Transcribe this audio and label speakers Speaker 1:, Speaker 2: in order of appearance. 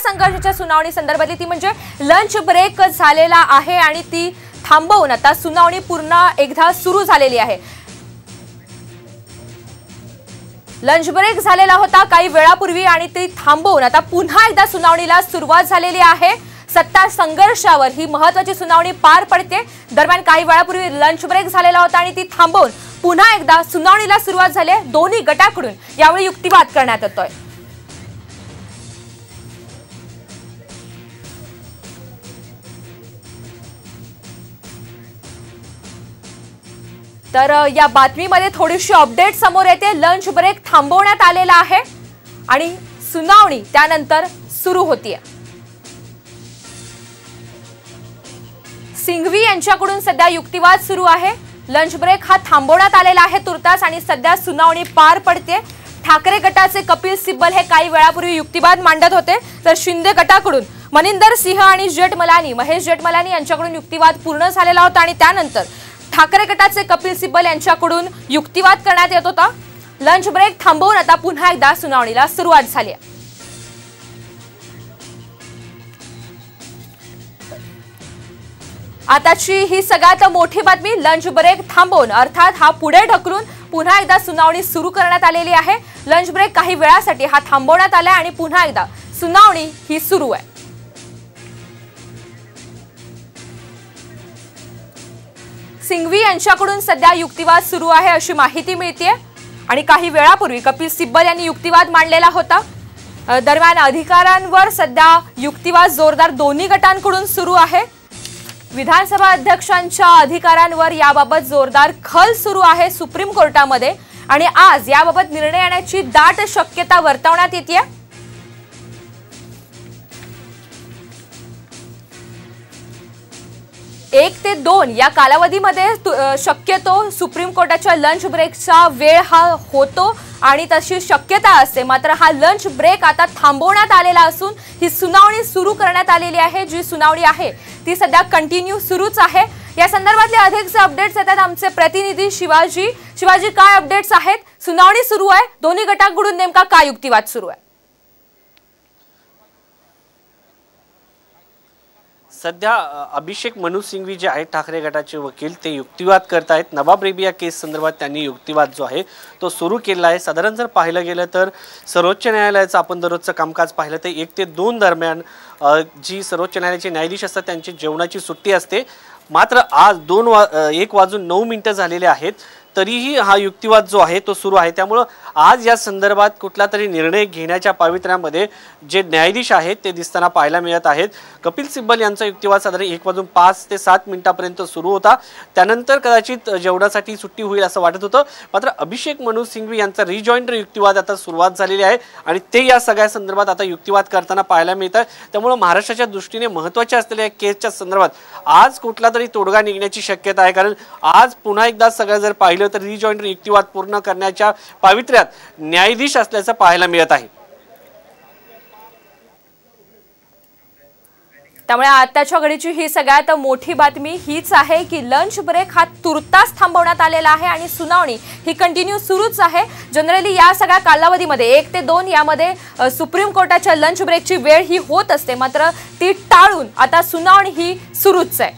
Speaker 1: संघर्षाच्या सुनावणी संदर्भातली ती म्हणजे लंच ब्रेक झालेला आहे आणि ती थांबवून आता सुनावणी पुन्हा एकदा सुरू झालेली आहे. लंच ब्रेक झालेला होता काही वेळापूर्वी आणि ती थांबवून आता पुन्हा एकदा सुनावणीला सुरुवात झालेली आहे. सत्ता संघर्षावर ही महत्वाची सुनावणी पार पडते. दरम्यान काही वेळापूर्वी लंच ब्रेक झालेला होता आणि ती थांबवून पुन्हा एकदा सुनावणीला सुरुवात झाली दोन्ही गटाकडून. यावेळी युक्तिवाद करण्यात येतोय. तर या बातमीमध्ये थोडीशी अपडेट समोर येते. लंच ब्रेक थांबवण्यात आलेला आहे आणि सुनावणी त्यानंतर सुरू होतीये. सिंघवी यांच्याकडून सध्या युक्तिवाद सुरू आहे. लंच ब्रेक हा थांबवण्यात आलेला आहे तुर्तास आणि सध्या सुनावणी पार पडते. ठाकरे गटाचे कपिल सिब्बल हे काही वेळापूर्वी युक्तिवाद मांडत होते. तर शिंदे गटाकडून मनिंदर सिंह आणि जेठमलानी महेश जेठमलानी यांच्याकडून युक्तिवाद पूर्ण झालेला होता आणि त्यानंतर ठाकरे गटाचे कपिल सिब्बल यांच्याकडून युक्तिवाद करण्यात येत होता. लंच ब्रेक थांबवून आता पुन्हा एकदा सुनावणीला सुरुवात झाली आहे. आताची ही सगळ्यात मोठी बातमी लंच ब्रेक थांबवून अर्थात हा पुढे ढकलून पुन्हा एकदा सुनावणी सुरू करण्यात आलेली आहे. लंच ब्रेक काही वेळासाठी हा थांबवण्यात आलाय आणि पुन्हा एकदा सुनावणी ही सुरू आहे. सिंघवी यांच्याकडून सध्या युक्तिवाद सुरू आहे अशी माहिती मिळते आणि काही वेळापूर्वी कपिल सिब्बल यांनी युक्तिवाद मांडलेला होता. दरम्यान अधिकारांवर सध्या युक्तिवाद जोरदार दोन्ही गटांकडून सुरू आहे. विधानसभा अध्यक्षांच्या अधिकारांवर याबाबत जोरदार खल सुरू आहे सुप्रीम कोर्टामध्ये. आणि आज याबाबत निर्णय येण्याची दाट शक्यता वर्तवण्यात येते एक ते दोन या कालावधीमध्ये तु- शक्यतो सुप्रीम कोर्टाच्या लंच ब्रेकचा वेळ हा होतो आणि तशी शक्यता असते. मात्र हा लंच ब्रेक आता थांबवण्यात आलेला असून ही सुनावणी सुरू करण्यात आलेली आहे. जी सुनावणी आहे ती सध्या कंटिन्यू सुरूच आहे. या संदर्भातले अधिकचे अपडेट्स येतात आमचे प्रतिनिधी शिवाजी. शिवाजी काय अपडेट्स आहेत? सुनावणी सुरू आहे. दोन्ही गटांकडून नेमका काय युक्तिवाद सुरू आहे?
Speaker 2: सध्या अभिषेक मनु सिंघवी जे आहेत ठाकरे गटाचे वकील ते युक्तिवाद करत आहेत. नवाब रेबिया केस संदर्भात त्यांनी युक्तिवाद जो आहे तो सुरू केला आहे. साधारण जर पाहिलं गेलं तर सर्वोच्च न्यायालयाचं आपण दररोजचं कामकाज पाहिलं तर एक ते दोन दरम्यान जी सर्वोच्च न्यायालयाचे न्यायाधीश असतात त्यांची जेवणाची सुट्टी असते. मात्र आज दोन वा एक वाजून नऊ मिनटं झालेले आहेत. तरीही हा युक्तिवाद जो आहे तो सुरू आहे. त्यामुळं आज या संदर्भात कुठला तरी निर्णय घेण्याच्या पावित्र्यामध्ये जे न्यायाधीश आहेत ते दिसताना पाहायला मिळत आहेत. कपिल सिब्बल यांचा युक्तिवाद साधारण एक वाजून पाच ते सात मिनिटापर्यंत सुरू होता. त्यानंतर कदाचित जेवणासाठी सुट्टी होईल असं वाटत होतं. मात्र अभिषेक मनु सिंघवी यांचा रिजॉईंडर युक्तिवाद आता सुरुवात झालेली आहे आणि ते या सगळ्या संदर्भात आता युक्तिवाद करताना पाहायला मिळत आहे त्यामुळं महाराष्ट्राच्या दृष्टीने महत्त्वाच्या असलेल्या या केसच्या संदर्भात आज कुठला तरी तोडगा निघण्याची शक्यता आहे. कारण आज पुन्हा एकदा सगळं जर पाहिलं तर रिजॉईंट युक्तिवाद पूर्ण करण्याच्या पावित्र्यात न्यायाधीश असल्याचं पाहायला मिळत आहे.
Speaker 1: त्यामुळे आताच्या घडीची ही सगळ्यात मोठी बातमी हीच आहे की लंच ब्रेक हा तुर्तास थांबवण्यात आलेला आहे आणि सुनावणी ही कंटिन्यू सुरूच आहे. जनरली या सगळ्या कालावधीमध्ये एक ते दोन यामध्ये सुप्रीम कोर्टाच्या लंच ब्रेकची वेळ ही होत असते. मात्र ती टाळून आता सुनावणी ही सुरूच आहे.